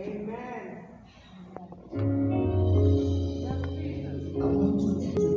Amen. want to